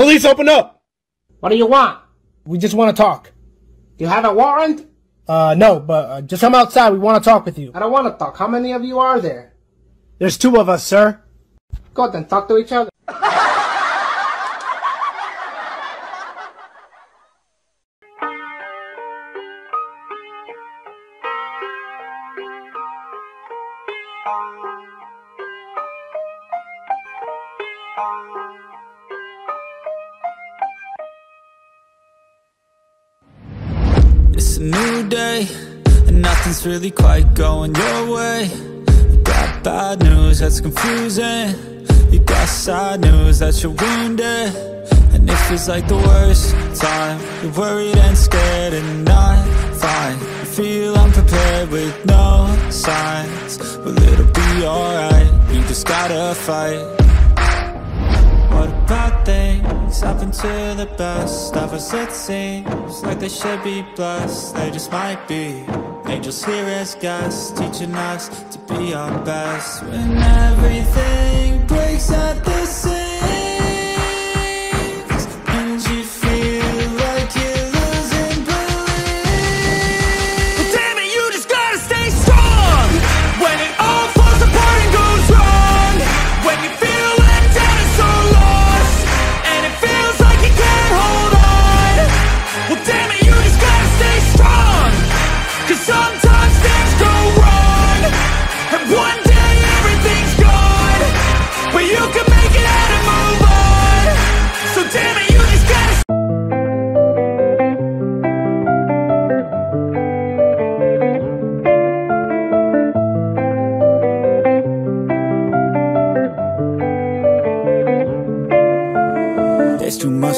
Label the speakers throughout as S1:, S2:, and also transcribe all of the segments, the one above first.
S1: Police, open up!
S2: What do you want?
S1: We just want to talk.
S2: You have a warrant?
S1: Uh, no, but uh, just come outside. We want to talk with you.
S2: I don't want to talk. How many of you are there?
S1: There's two of us, sir.
S2: Go then, talk to each other.
S3: a new day, and nothing's really quite going your way. You got bad news that's confusing. You got sad news that you're wounded. And it feels like the worst time. You're worried and scared and not fine. You feel unprepared with no signs. But it'll be alright, you just gotta fight. Things happen to the best of us? It seems like they should be blessed. They just might be angels here as guests, teaching us to be our best. When everything breaks at the seams,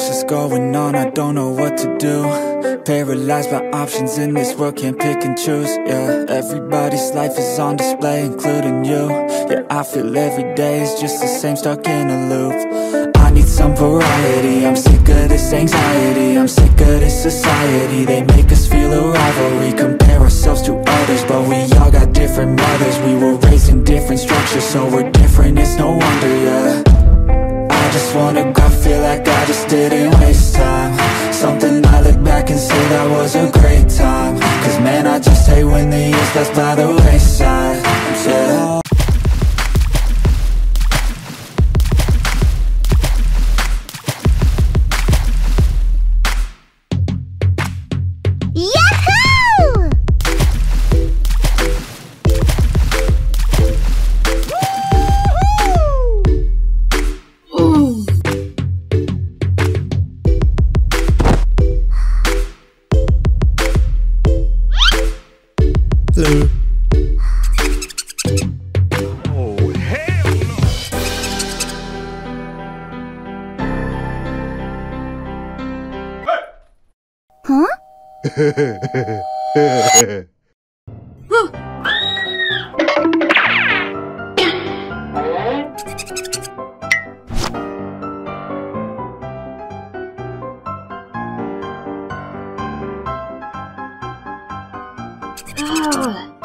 S3: Much that's going on, I don't know what to do. Paralyzed by options in this world, can't pick and choose Yeah, everybody's life is on display, including you. Yeah, I feel every day is just the same, stuck in a loop. I need some variety, I'm sick of this anxiety. I'm sick of this society, they make us feel a rivalry. Compare ourselves to others, but we all got different mothers. We were raised in different structures, so we're different, it's no wonder, yeah. I just wanna
S4: did it Oh.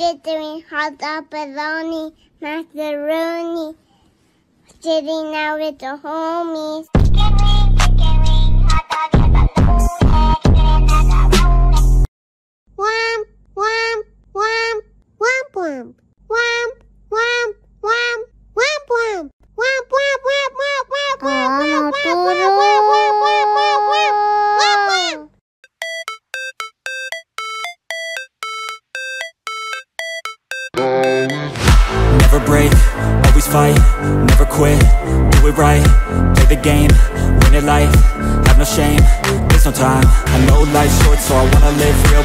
S4: Chittering, hot pepperoni, macaroni Sitting out with the homies
S3: always fight, never quit, do it right, play the game, win it life, have no shame, there's no time, I know life's short so I wanna live real